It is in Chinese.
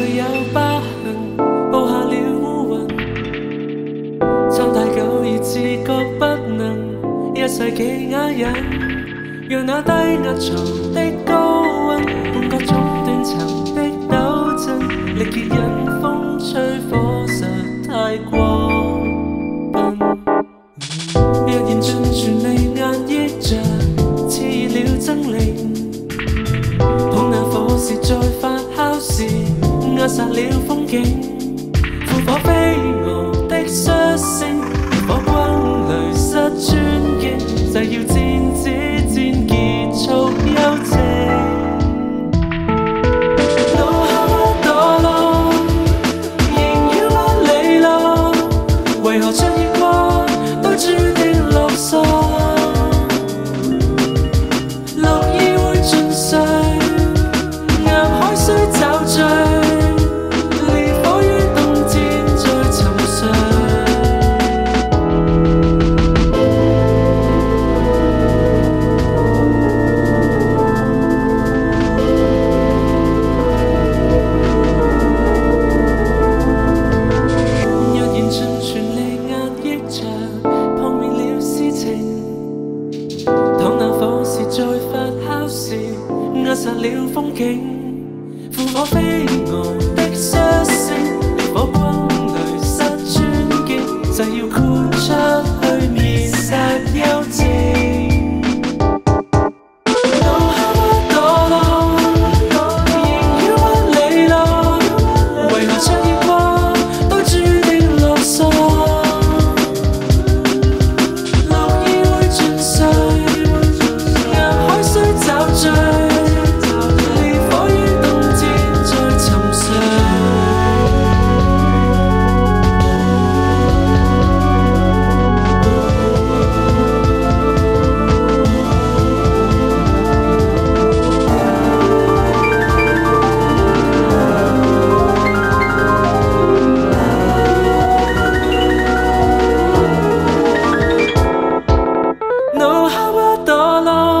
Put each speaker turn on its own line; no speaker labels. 有疤痕，布下了乌云。撑太久已自觉不能，一世技雅人。让那低压床的高温，半格中断层的抖震，力竭引风吹火实太过笨。若然尽全力。杀了风景，烽火飞。風景，負我飛。know how I thought